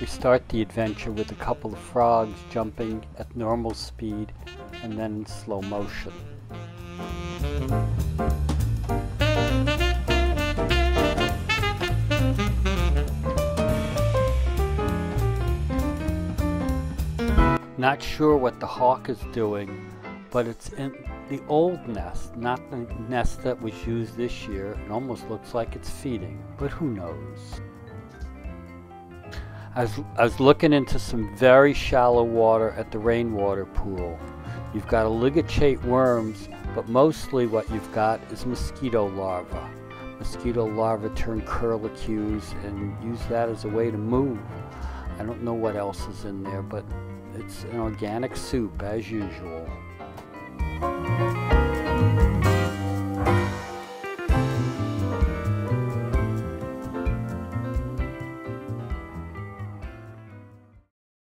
We start the adventure with a couple of frogs jumping at normal speed and then in slow motion. Not sure what the hawk is doing, but it's in the old nest, not the nest that was used this year. It almost looks like it's feeding, but who knows? I was, I was looking into some very shallow water at the rainwater pool. You've got oligochaete worms, but mostly what you've got is mosquito larvae. Mosquito larvae turn curlicues and use that as a way to move. I don't know what else is in there, but it's an organic soup as usual.